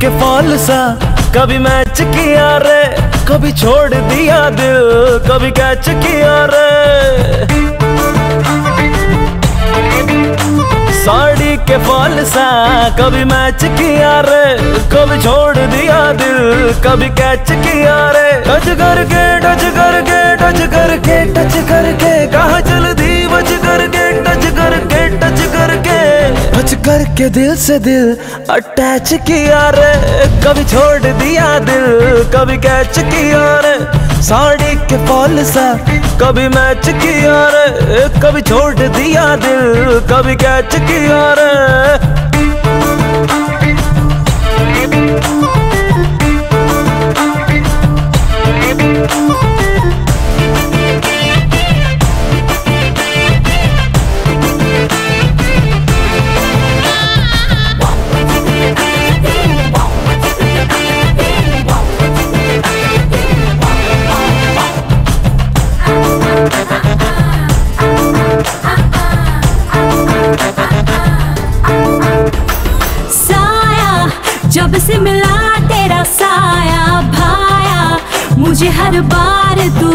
के फॉल सा। कभी मैच किया रे, कभी छोड़ दिया दिल, कभी कैच किया रे। साड़ी के फॉल सा, कभी मैच किया रे, कभी छोड़ दिया दिल, कभी कैच किया रे। टच करके टच करके टच करके दिल से दिल अटैच किया रे। कभी छोड़ दिया दिल, कभी कैच किया रे। साड़ी के फॉल सा कभी मैच किया रे। कभी छोड़ दिया दिल, कभी कैच किया रे। साया जब से मिला तेरा साया भाया मुझे हर बार तू